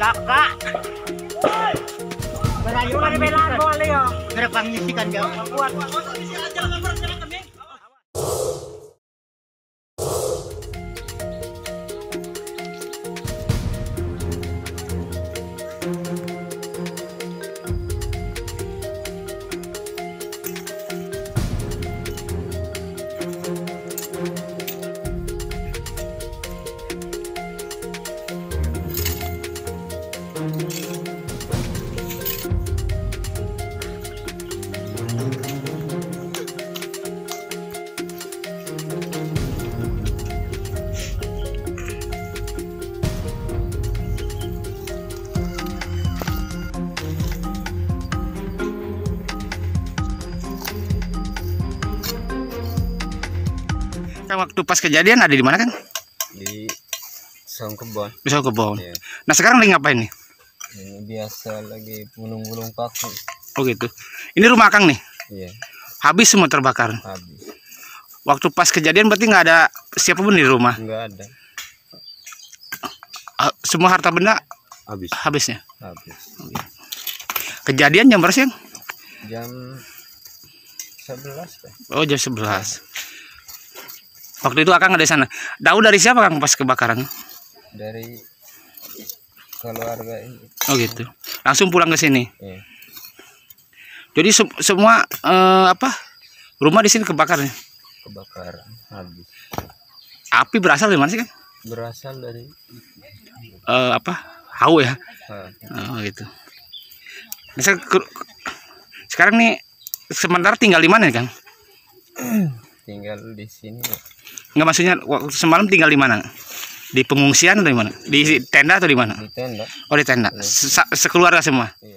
Laka. Malayo pa rin may lahat mo, Leo. Pero ka. Kan waktu pas kejadian ada di mana kan? di saung kebon Bisa kebon. Iya. Nah sekarang lagi ngapain nih? ini biasa lagi gulung-gulung paku Oh gitu. Ini rumah Kang nih. iya Habis semua terbakar. habis Waktu pas kejadian berarti nggak ada siapa pun di rumah. nggak ada Ah, Semua harta benda habis habisnya. habis Kejadian jam berapa sih? Jam 11 Pak. Oh jam 11. Waktu itu Akang ada di sana. Tahu dari siapa Kang pas kebakaran? dari keluarga ini Oh gitu. Langsung pulang ke sini. iya Jadi se- semua eh, apa? Rumah di sini kebakar nih. kebakaran habis Api berasal dari mana sih kan? berasal dari Eh, apa? Hau ya. Oh gitu. Misal sekarang nih sementara tinggal di mana nih Kang? tinggal di sini Enggak maksudnya waktu semalam tinggal di mana? Di pengungsian atau di mana? Di tenda atau di mana? di tenda Oh di tenda. Se- sekeluarga semua. iya